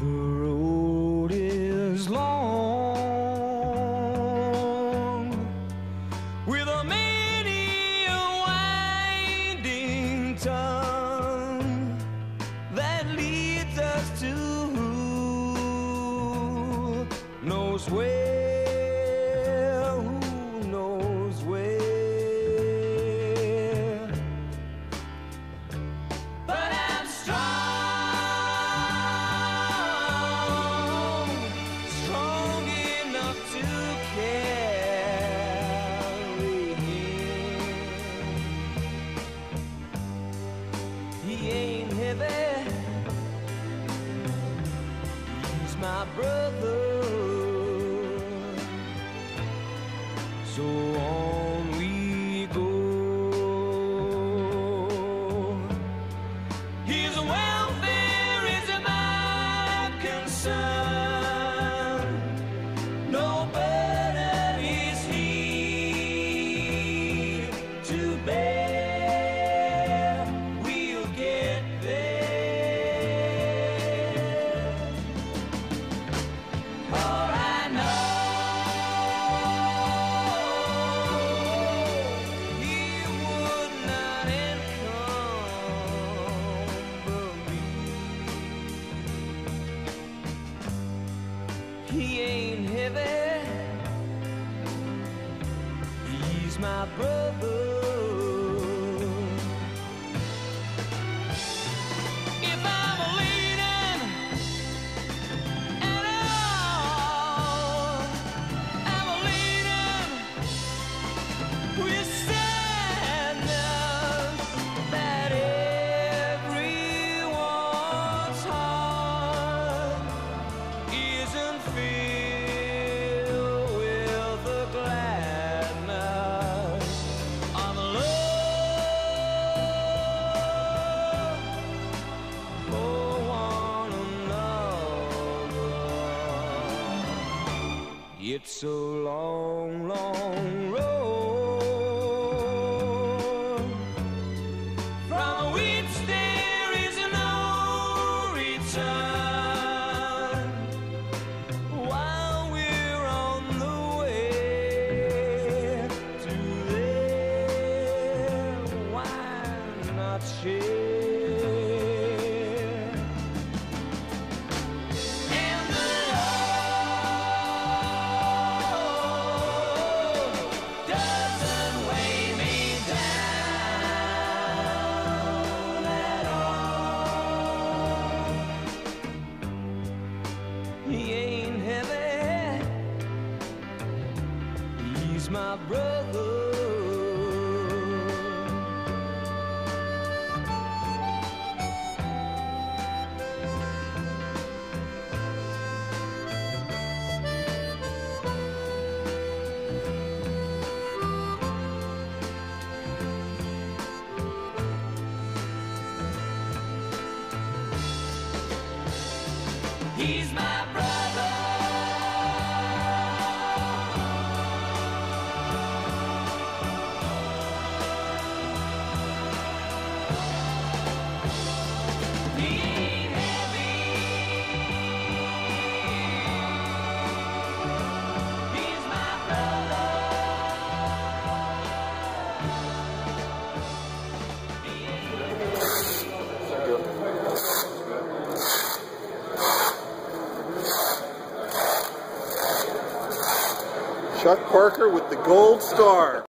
The road is long with a many a winding tongue that leads us to who knows where, my brother. So on He ain't heavy. He's my brother. If I'm leaning at all, I'm leaning It's a long, long road from which there is no return. While we're on the way to there, why not share? He's my brother. He's my Chuck Parker with the gold star.